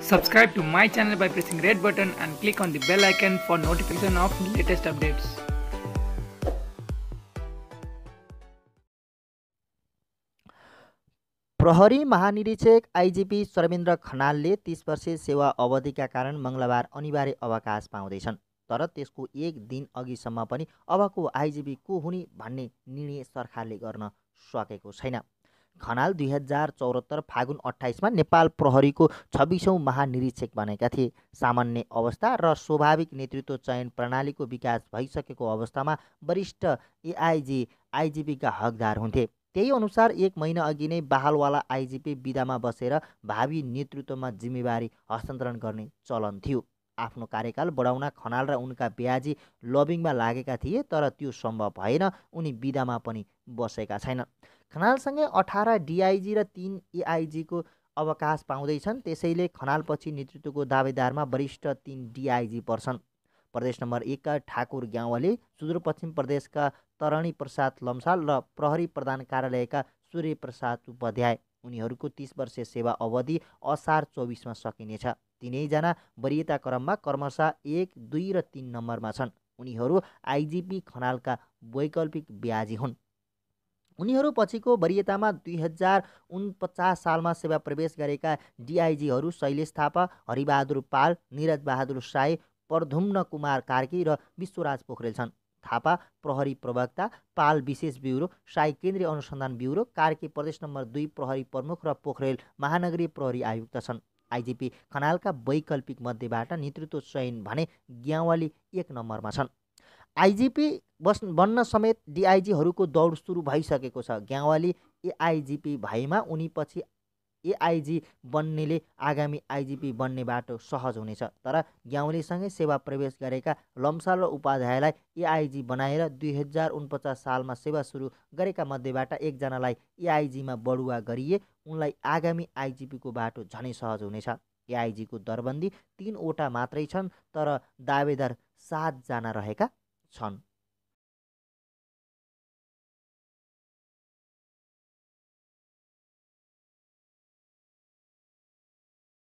Subscribe to my channel by pressing red button and click on the bell icon for notification of latest updates. प्रहरी महानिरीक्षक IGP शर्मेन्द्र खनालले तिस वर्षे सेवा अवधिका कारण मङ्गलबार अनिवार्य अवकाश पाउँदैछन् तर त्यसको एक दिन अघिसम्म पनि अबको आइजिपी को हुने भन्ने निर्णय सरकारले गर्न सकेको छैन खनाल दुई हजार चौहत्तर फागुन अठाइसमा नेपाल प्रहरीको छब्बिसौँ महानिरीक्षक बनेका थिए। सामान्य अवस्था र स्वाभाविक नेतृत्व चयन प्रणालीको विकास भइसकेको अवस्थामा वरिष्ठ एआइजी आइजिपीका हकदार हुन्थे। त्यही अनुसार एक महिना अघि नै बहालवाला आइजिपी विधामा बसेर भावी नेतृत्वमा जिम्मेवारी हस्तान्तरण गर्ने चलन थियो। आफ्नो कार्यकाल बढाउन खनाल र उनका ब्याजी लबिङमा लागेका थिए तर त्यो सम्भव भएन। उनी विधामा पनि बसेका छैनन्। खनालसँगै अठार डिआइजी र तिन एआइजीको अवकाश पाउँदैछन्। त्यसैले खनालपछि नेतृत्वको दावेदारमा वरिष्ठ तिन डिआइजी पर्छन्। प्रदेश नम्बर एकका ठाकुर ग्यावाले सुदूरपश्चिम प्रदेशका तरणी प्रसाद लम्साल र प्रहरी प्रधान कार्यालयका सूर्य प्रसाद उपाध्याय उनीहरूको तिस वर्षीय सेवा अवधि असार चौबिसमा सकिनेछ। तिनैजना वरियता क्रममा क्रमशः एक दुई र तिन नम्बरमा छन्। उनीहरू आइजिपी खनालका वैकल्पिक ब्याजी हुन्। उनीहरू पछिको वरियतामा दुई हजार उनपचास सालमा सेवा प्रवेश गरेका डिआइजीहरू शैलेश थापा हरिबहादुर पाल निरज बहादुर साई प्रधुम्न कुमार कार्की र विश्वराज पोखरेल छन्। थापा प्रहरी प्रवक्ता पाल विशेष ब्युरो साई केन्द्रीय अनुसन्धान ब्युरो कार्की प्रदेश नम्बर दुई प्रहरी प्रमुख र पोखरेल महानगरीय प्रहरी आयुक्त छन्। आइजिपी खनालका वैकल्पिक मध्येबाट नेतृत्व चयन भने ग्यावाली एक नम्बरमा छन्। आइजिपी बस् बन्न समेत डिआइजीहरूको दौड सुरु भइसकेको छ। ग्यावाली एआइजिपी भएमा उनी पछि एआइजी बन्नेले आगामी आइजिपी बन्ने बाटो सहज हुनेछ। तर ग्याउलीसँगै सेवा प्रवेश गरेका लम्साल र उपाध्यायलाई एआइजी बनाएर दुई हजार उनपचास सालमा सेवा सुरु गरेका मध्येबाट एकजनालाई एआइजीमा बढुवा गरिए उनलाई आगामी आइजिपीको बाटो झनै सहज हुनेछ। एआइजीको दरबन्दी तिनवटा मात्रै छन् तर दावेदार सातजना रहेका छन्।